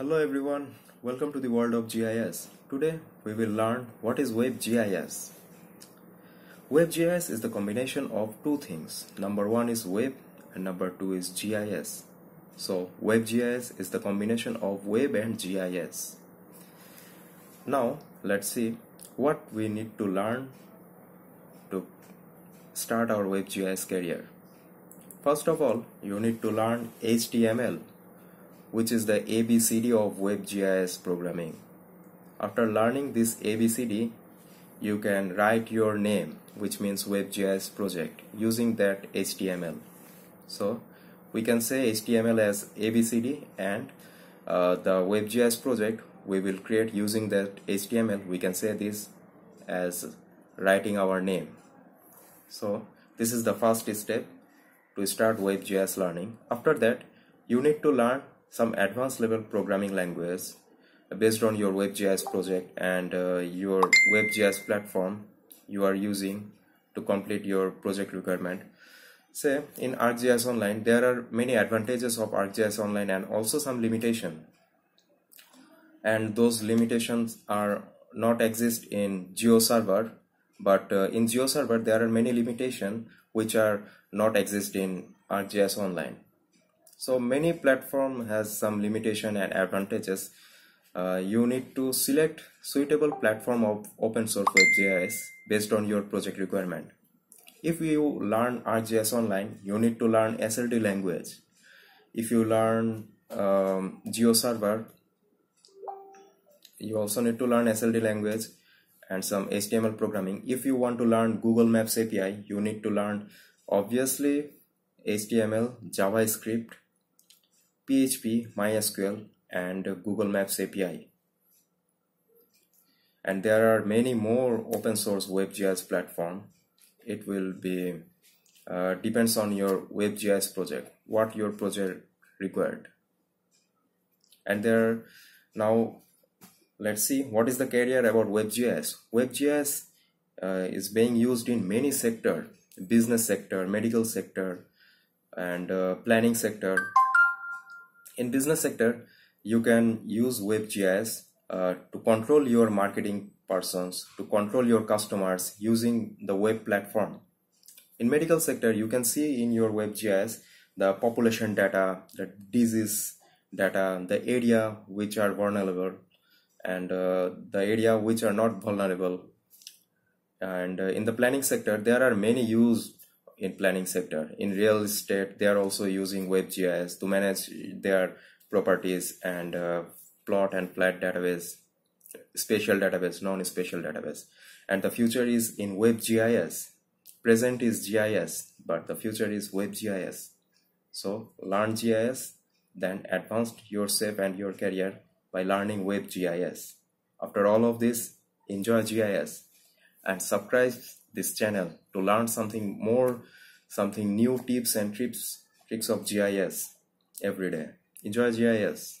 Hello everyone, welcome to the world of GIS. Today we will learn what is WebGIS. WebGIS is the combination of two things. Number one is web and number two is GIS. So WebGIS is the combination of web and GIS. Now let's see what we need to learn to start our WebGIS career. First of all, you need to learn HTML which is the ABCD of WebGIS programming. After learning this ABCD, you can write your name, which means WebGIS project, using that HTML. So we can say HTML as ABCD and uh, the WebGIS project we will create using that HTML. We can say this as writing our name. So this is the first step to start WebGIS learning. After that, you need to learn some advanced level programming language based on your WebGIS project and uh, your WebGIS platform you are using to complete your project requirement. Say in ArcGIS Online, there are many advantages of ArcGIS Online and also some limitation. And those limitations are not exist in GeoServer, but uh, in GeoServer there are many limitations which are not exist in ArcGIS Online so many platform has some limitation and advantages. Uh, you need to select suitable platform of open source WebGIS based on your project requirement. If you learn ArcGIS online you need to learn SLT language. If you learn um, GeoServer you also need to learn SLT language and some HTML programming. If you want to learn Google Maps API you need to learn obviously HTML JavaScript PHP, MySQL, and Google Maps API. And there are many more open source WebGIS platform. It will be uh, depends on your WebGIS project, what your project required. And there now let's see what is the career about WebGIS. WebGIS uh, is being used in many sector, business sector, medical sector, and uh, planning sector in business sector you can use WebGIS uh, to control your marketing persons to control your customers using the web platform. In medical sector you can see in your WebGIS the population data the disease data the area which are vulnerable and uh, the area which are not vulnerable. And uh, in the planning sector there are many use in planning sector. In real estate, they are also using WebGIS to manage their properties and uh, plot and plat database, spatial database, non-spatial database. And the future is in WebGIS. Present is GIS, but the future is WebGIS. So learn GIS, then advance yourself and your career by learning WebGIS. After all of this, enjoy GIS and subscribe this channel to learn something more, something new tips and tricks, tricks of GIS every day. Enjoy GIS.